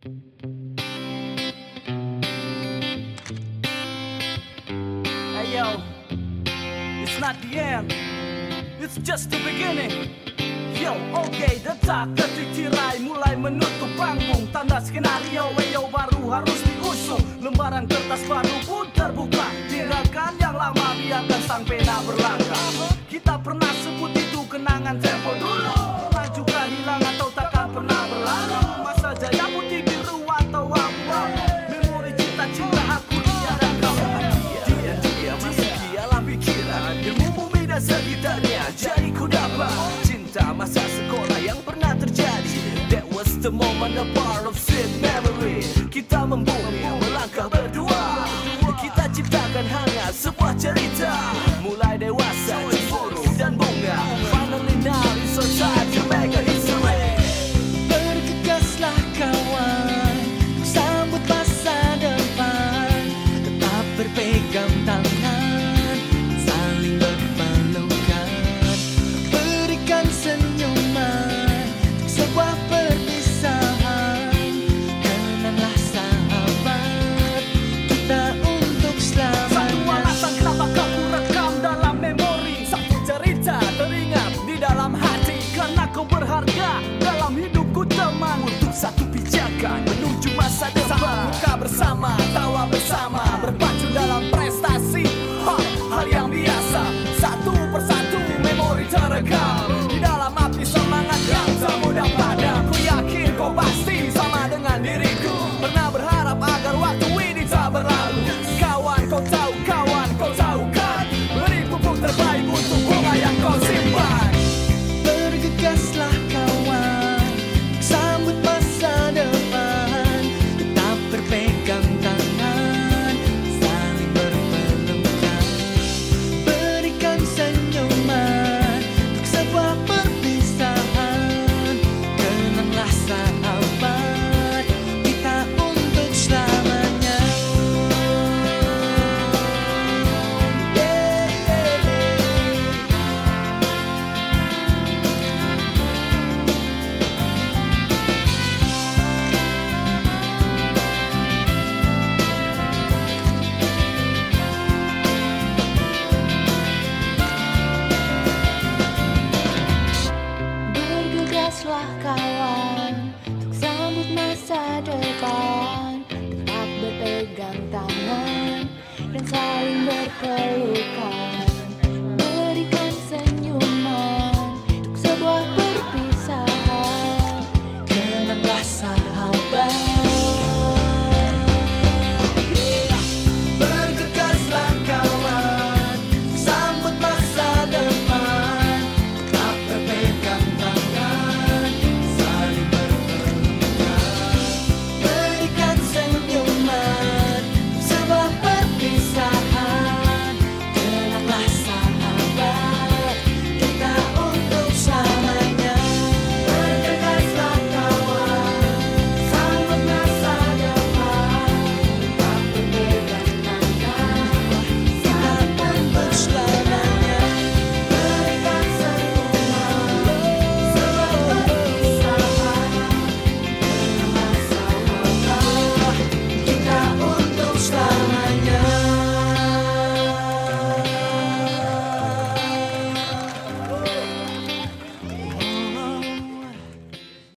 Hey yo, it's not the end, it's just the beginning. Yo, oke, okay, detak detik tirai mulai menutup panggung. Tanda skenario, weyo baru harus diusung. Lembaran kertas baru pun terbuka. Tinggalkan yang lama, biarkan sang pena berlaku. sekitarnya Jadi ku dapat cinta masa sekolah yang pernah terjadi? That was the moment a part of sweet memory. Kita membumi melangkah berdua. Kita ciptakan hangat sebuah cerita. follow